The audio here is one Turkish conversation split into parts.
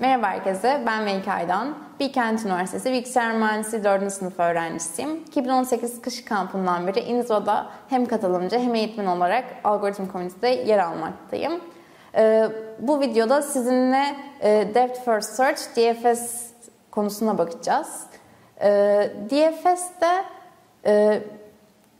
Merhaba herkese, ben Melike Aydan. Bilkent Üniversitesi Bilgisayar Mühendisliği 4. sınıf öğrencisiyim. 2018 kış kampından beri İnzo'da hem katılımcı hem eğitmen olarak algoritm komünitede yer almaktayım. Ee, bu videoda sizinle e, Depth First Search, DFS konusuna bakacağız. Ee, DFS'de e,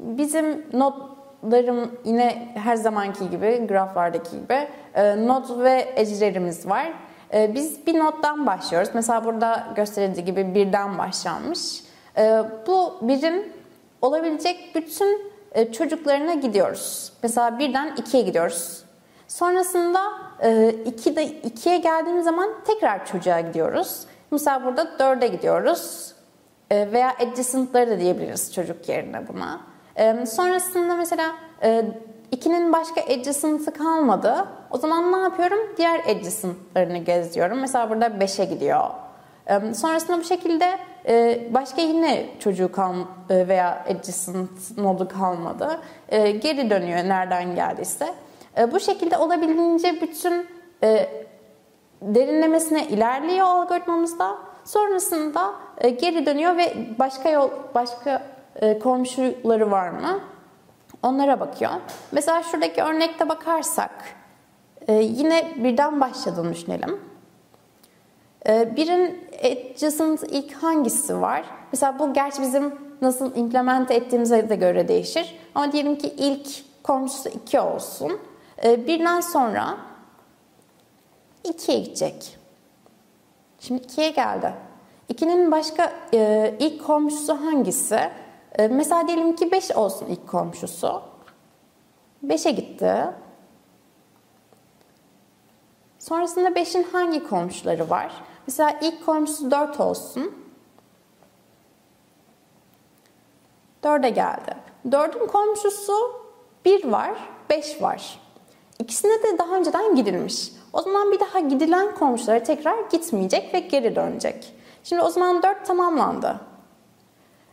bizim notlarım yine her zamanki gibi, graflardaki gibi e, not ve edge'lerimiz var. E, biz bir nottan başlıyoruz. Mesela burada gösterildiği gibi birden başlanmış. E, bu birin olabilecek bütün e, çocuklarına gidiyoruz. Mesela birden ikiye gidiyoruz. Sonrasında e, ikide, ikiye geldiğimiz zaman tekrar çocuğa gidiyoruz. Mesela burada dörde gidiyoruz. E, veya adjacent'ları da diyebiliriz çocuk yerine buna. E, sonrasında mesela e, 2'nin başka adjacent'ı kalmadı. O zaman ne yapıyorum? Diğer adjacent'larını geziyorum. Mesela burada 5'e gidiyor. Sonrasında bu şekilde e, başka yine çocuğu kal e, veya adjacent nodu kalmadı. E, geri dönüyor nereden geldiyse. Bu şekilde olabildiğince bütün derinlemesine ilerliyor algoritmamızda. Sonrasında geri dönüyor ve başka yol başka komşuları var mı? Onlara bakıyor. Mesela şuradaki örnekte bakarsak e, yine birden başladığını düşünelim. E, birin adjacent ilk hangisi var? Mesela bu gerçi bizim nasıl implement ettiğimize de göre değişir. Ama diyelim ki ilk komşusu 2 olsun. E, birden sonra 2'ye gidecek. Şimdi 2'ye geldi. 2'nin başka ilk komşusu hangisi? E, mesela diyelim ki 5 olsun ilk komşusu. 5'e gitti. Sonrasında 5'in hangi komşuları var? Mesela ilk komşusu 4 olsun. 4'e geldi. 4'ün komşusu 1 var, 5 var. İkisine de daha önceden gidilmiş. O zaman bir daha gidilen komşulara tekrar gitmeyecek ve geri dönecek. Şimdi o zaman 4 tamamlandı.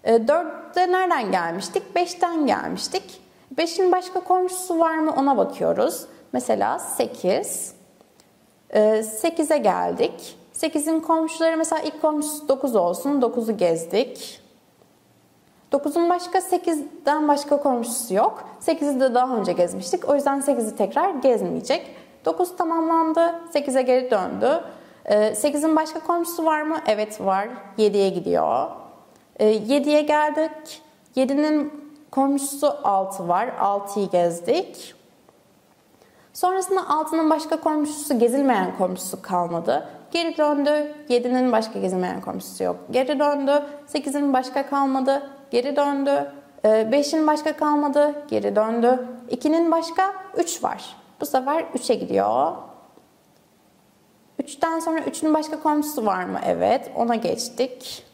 4'te e, nereden gelmiştik? 5'ten gelmiştik. 5'in başka komşusu var mı ona bakıyoruz. Mesela 8. 8'e geldik. 8'in komşuları mesela ilk komşusu 9 olsun. 9'u gezdik. 9'un başka 8'den başka komşusu yok. 8'i de daha önce gezmiştik. O yüzden 8'i tekrar gezmeyecek. 9 tamamlandı. 8'e geri döndü. 8'in başka komşusu var mı? Evet var. 7'ye gidiyor. 7'ye geldik. 7'nin komşusu 6 var. 6'yı gezdik. Sonrasında 6'nın başka komşusu gezilmeyen komşusu kalmadı. Geri döndü. 7'nin başka gezilmeyen komşusu yok. Geri döndü. 8'in başka kalmadı. Geri döndü. 5'in başka kalmadı. Geri döndü. 2'nin başka 3 var. Bu sefer 3'e gidiyor. 3'ten sonra 3'ün başka komşusu var mı? Evet. Ona geçtik.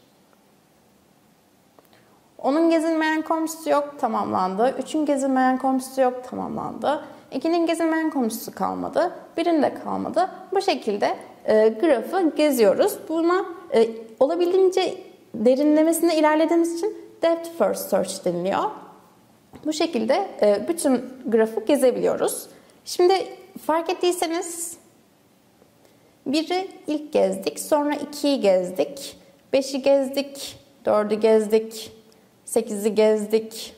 Onun gezilmeyen komşusu yok, tamamlandı. Üçün gezilmeyen komşusu yok, tamamlandı. İkinin gezilmeyen komşusu kalmadı. Birinde kalmadı. Bu şekilde e, grafı geziyoruz. Buna e, olabildiğince derinlemesine ilerlediğimiz için depth first search deniliyor. Bu şekilde e, bütün grafı gezebiliyoruz. Şimdi fark ettiyseniz biri ilk gezdik, sonra ikiyi gezdik, beşi gezdik, dördü gezdik, 8'i gezdik.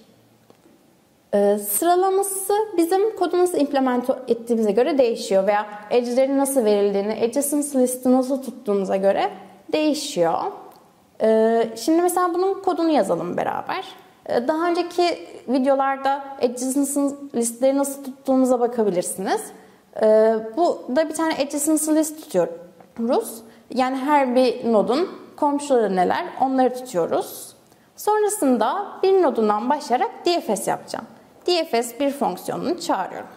Ee, sıralaması bizim kodu nasıl implement ettiğimize göre değişiyor veya edge'lerin nasıl verildiğini, adjacent listi nasıl tuttuğumuza göre değişiyor. Ee, şimdi mesela bunun kodunu yazalım beraber. Ee, daha önceki videolarda adjacent listleri nasıl tuttuğumuza bakabilirsiniz. Ee, bu da bir tane adjacent list tutuyoruz. Yani her bir nodun komşuları neler onları tutuyoruz. Sonrasında bir nodundan başlayarak DFS yapacağım. DFS bir fonksiyonunu çağırıyorum.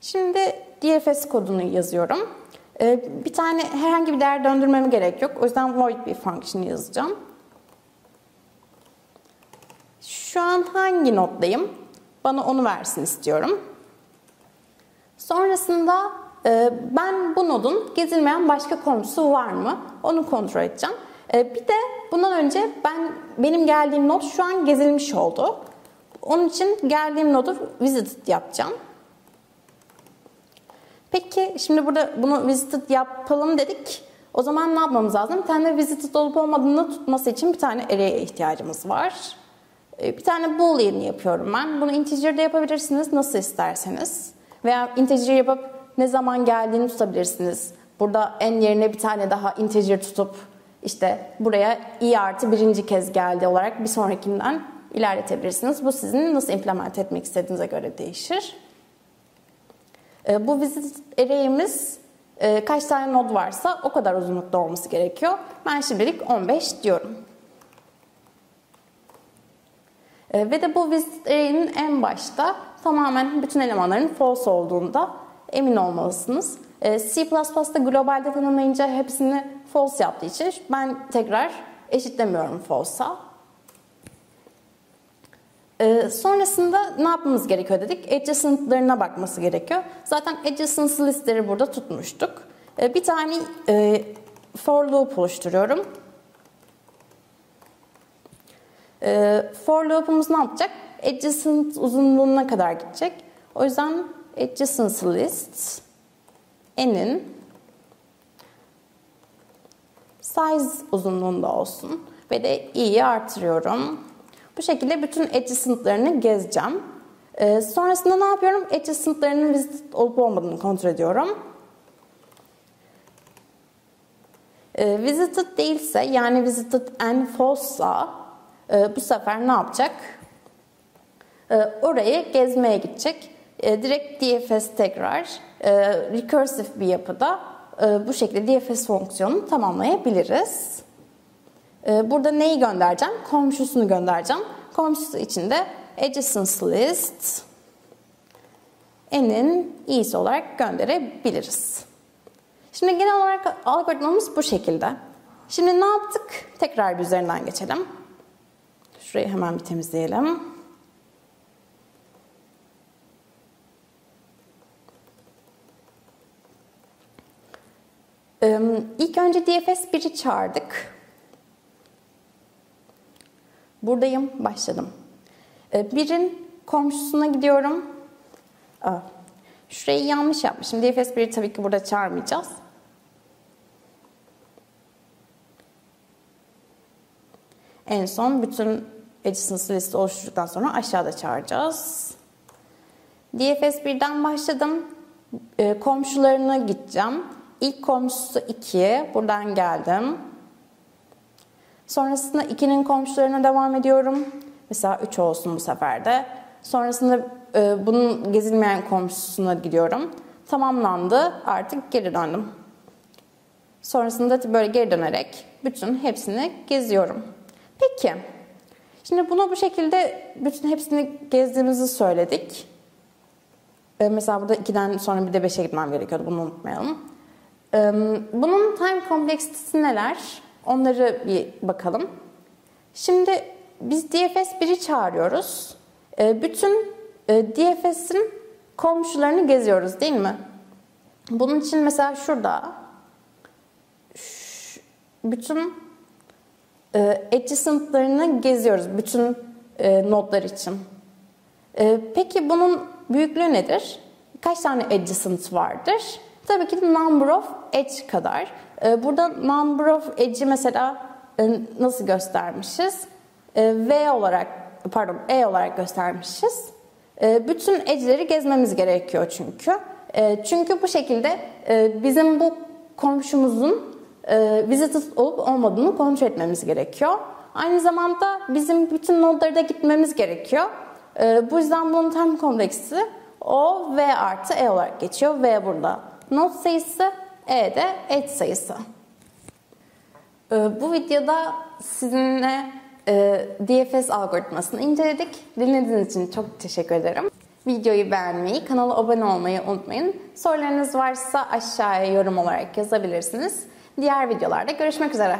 Şimdi DFS kodunu yazıyorum. Ee, bir tane herhangi bir değer döndürmeme gerek yok. O yüzden void bir function yazacağım. Şu an hangi noddayım? Bana onu versin istiyorum. Sonrasında ben bu nodun gezilmeyen başka komşusu var mı? Onu kontrol edeceğim. Ee, bir de bundan önce ben benim geldiğim nod şu an gezilmiş oldu. Onun için geldiğim nodu visit yapacağım. Peki şimdi burada bunu visited yapalım dedik. O zaman ne yapmamız lazım? Bir tane visited olup olmadığını tutması için bir tane array'e ihtiyacımız var. Ee, Bir tane boolean yapıyorum ben. Bunu integer'de yapabilirsiniz nasıl isterseniz. Veya integer yapıp ne zaman geldiğini tutabilirsiniz. Burada en yerine bir tane daha integer tutup işte buraya i artı birinci kez geldi olarak bir sonrakinden ilerletebilirsiniz. Bu sizin nasıl implement etmek istediğinize göre değişir. Ee, Bu visit array'imiz e, kaç tane node varsa o kadar uzunlukta olması gerekiyor. Ben şimdilik 15 diyorum. E, ve de bu visit array'nin en başta tamamen bütün elemanların false olduğunda emin olmalısınız. E, C++'da globalde tanımlayınca hepsini false yaptığı için ben tekrar eşitlemiyorum false'a. E, sonrasında ne yapmamız gerekiyor dedik? Adjacent'larına bakması gerekiyor. Zaten adjacent listleri burada tutmuştuk. E, bir tane e, for loop oluşturuyorum. For loop'umuz ne yapacak? Adjacent uzunluğuna kadar gidecek. O yüzden adjacent list n'in size uzunluğunda olsun ve de i'yi artırıyorum. Bu şekilde bütün adjacent'larını gezeceğim. Ee, sonrasında ne yapıyorum? Adjacent'larının visit olup olmadığını kontrol ediyorum. Ee, visited değilse yani visited and false'sa e, bu sefer ne yapacak? E, orayı gezmeye gidecek. E, direkt DFS tekrar e, recursive bir yapıda e, bu şekilde DFS fonksiyonunu tamamlayabiliriz. E, burada neyi göndereceğim? Komşusunu göndereceğim. Komşusu için de adjacent list n'in i'si olarak gönderebiliriz. Şimdi genel olarak algoritmamız bu şekilde. Şimdi ne yaptık? Tekrar bir üzerinden geçelim. Şurayı hemen bir temizleyelim. İlk önce DFS 1'i çağırdık. Buradayım, başladım. Ee, Birin komşusuna gidiyorum. Şurayı yanlış yapmışım. DFS 1'i tabii ki burada çağırmayacağız. En son bütün adjacent listi oluşturduktan sonra aşağıda çağıracağız. DFS 1'den başladım. E, komşularına gideceğim. İlk komşusu 2. Buradan geldim. Sonrasında 2'nin komşularına devam ediyorum. Mesela 3 olsun bu sefer de. Sonrasında e, bunun gezilmeyen komşusuna gidiyorum. Tamamlandı. Artık geri döndüm. Sonrasında böyle geri dönerek bütün hepsini geziyorum. Peki. Şimdi bunu bu şekilde bütün hepsini gezdiğimizi söyledik. Ee, mesela burada 2'den sonra bir de 5'e gitmem gerekiyordu. Bunu unutmayalım. Bunun time kompleksitesi neler? Onları bir bakalım. Şimdi biz DFS 1'i çağırıyoruz. Ee, bütün e, DFS'in komşularını geziyoruz değil mi? Bunun için mesela şurada şu, bütün e, adjacent'larını geziyoruz bütün e, nodlar için. E, peki bunun büyüklüğü nedir? Kaç tane adjacent vardır? Tabii ki number of edge kadar. E, burada number of edge'i mesela e, nasıl göstermişiz? E, v olarak, pardon E olarak göstermişiz. E, bütün edge'leri gezmemiz gerekiyor çünkü. Çünkü bu şekilde e, bizim bu komşumuzun e, visited olup olmadığını kontrol etmemiz gerekiyor. Aynı zamanda bizim bütün nodları da gitmemiz gerekiyor. Bu yüzden bunun time kompleksi o v artı e olarak geçiyor. V burada node sayısı, e de edge sayısı. E, bu videoda sizinle e, DFS algoritmasını inceledik. Dinlediğiniz için çok teşekkür ederim. Videoyu beğenmeyi, kanala abone olmayı unutmayın. Sorularınız varsa aşağıya yorum olarak yazabilirsiniz. Diğer videolarda görüşmek üzere.